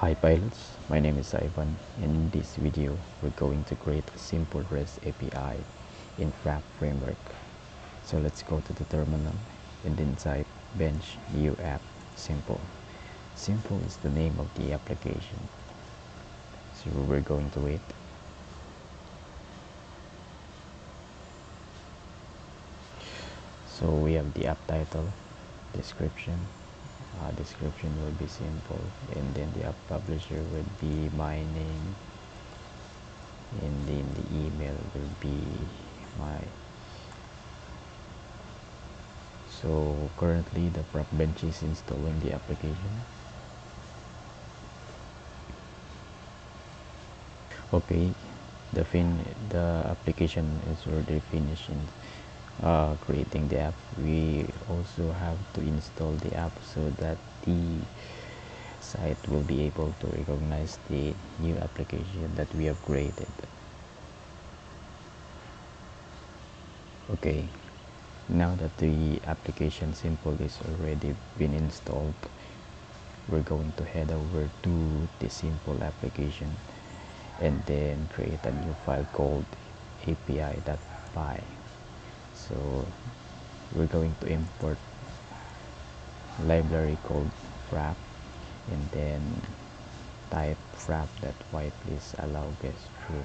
Hi pilots, my name is Ivan and in this video we're going to create a simple REST API in Frappe framework. So let's go to the terminal and then type bench new app simple. Simple is the name of the application. So we're going to wait. So we have the app title, description, uh, description will be simple and then the publisher will be my name and then the email will be my. So currently the Frappe bench is installing the application. Okay the fin the application is already finished. in uh, creating the app. We also have to install the app so that the site will be able to recognize the new application that we have created. Okay now that the application simple is already been installed we're going to head over to the simple application and then create a new file called api.py so we're going to import library called frappe and then type wrap that frappe.py please allow guest true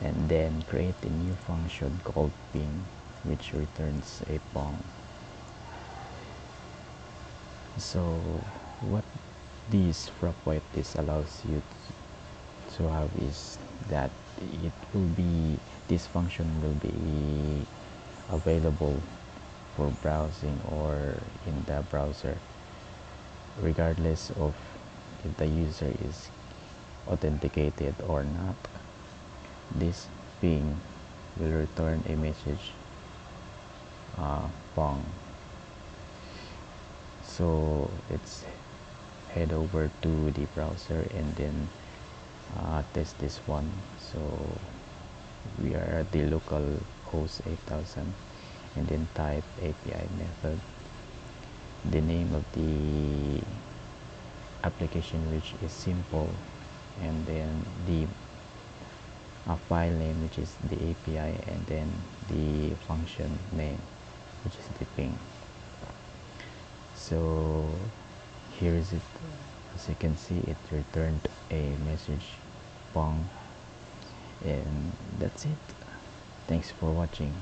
and then create a new function called ping which returns a pong so what this frappe whitelist allows you to have is that it will be this function will be available for browsing or in the browser regardless of if the user is authenticated or not. This ping will return a message uh, pong. So let's head over to the browser and then uh, test this one. So we are at the local host 8000 and then type API method. The name of the application which is simple and then the a file name which is the API and then the function name which is the ping. So here is it as you can see it returned a message pong. And that's it. Thanks for watching